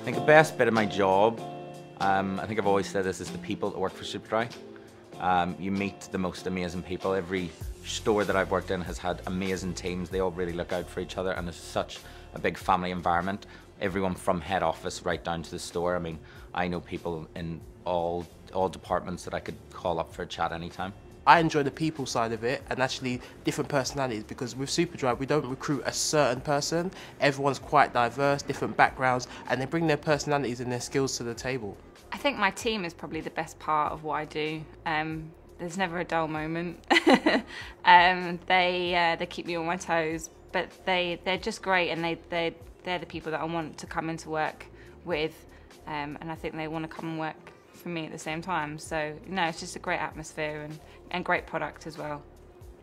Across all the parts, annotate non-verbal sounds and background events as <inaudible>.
I think the best bit of my job, um, I think I've always said this, is the people that work for Superdry. Um, you meet the most amazing people. Every store that I've worked in has had amazing teams. They all really look out for each other and it's such a big family environment. Everyone from head office right down to the store. I mean, I know people in all, all departments that I could call up for a chat anytime. I enjoy the people side of it and actually different personalities because with Superdry we don't recruit a certain person. Everyone's quite diverse, different backgrounds, and they bring their personalities and their skills to the table. I think my team is probably the best part of what I do. Um, there's never a dull moment. <laughs> um, they uh, they keep me on my toes, but they they're just great, and they they they're the people that I want to come into work with, um, and I think they want to come and work for me at the same time. So no, it's just a great atmosphere and and great product as well.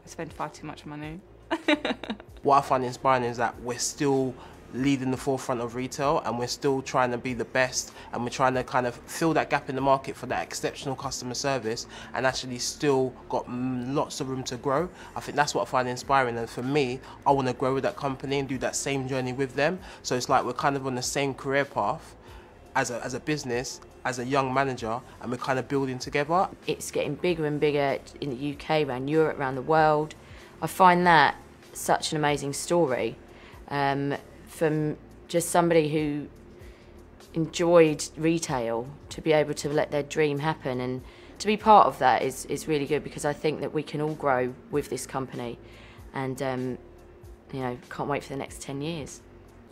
I spend far too much money. <laughs> what I find inspiring is that we're still leading the forefront of retail and we're still trying to be the best and we're trying to kind of fill that gap in the market for that exceptional customer service and actually still got lots of room to grow. I think that's what I find inspiring and for me I want to grow with that company and do that same journey with them so it's like we're kind of on the same career path as a, as a business as a young manager and we're kind of building together. It's getting bigger and bigger in the UK, around Europe, around the world. I find that such an amazing story. Um, from just somebody who enjoyed retail to be able to let their dream happen and to be part of that is, is really good because I think that we can all grow with this company and um, you know can't wait for the next 10 years.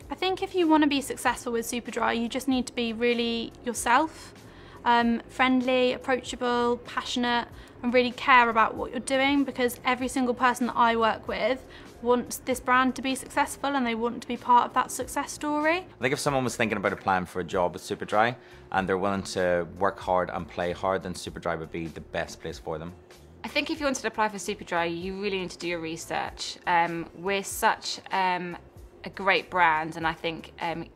I think if you want to be successful with Superdry you just need to be really yourself um, friendly, approachable, passionate and really care about what you're doing because every single person that I work with wants this brand to be successful and they want to be part of that success story. I think if someone was thinking about applying for a job with Superdry and they're willing to work hard and play hard, then Superdry would be the best place for them. I think if you wanted to apply for Superdry, you really need to do your research. Um, we're such um, a great brand and I think um,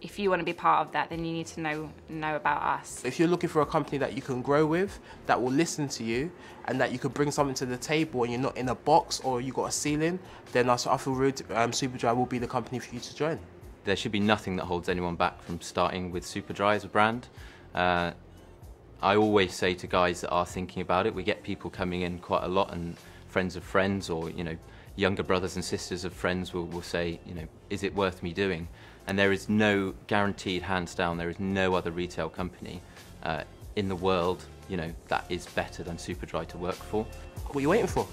if you want to be part of that, then you need to know know about us. If you're looking for a company that you can grow with, that will listen to you, and that you can bring something to the table, and you're not in a box or you got a ceiling, then I, feel Road um, Superdry will be the company for you to join. There should be nothing that holds anyone back from starting with Superdry as a brand. Uh, I always say to guys that are thinking about it, we get people coming in quite a lot, and friends of friends, or you know, younger brothers and sisters of friends will, will say, you know, is it worth me doing? and there is no guaranteed, hands down, there is no other retail company uh, in the world, you know, that is better than Superdry to work for. What are you waiting for?